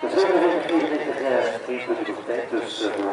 De 47, 94 is natuurlijk op tijd, dus... Uh,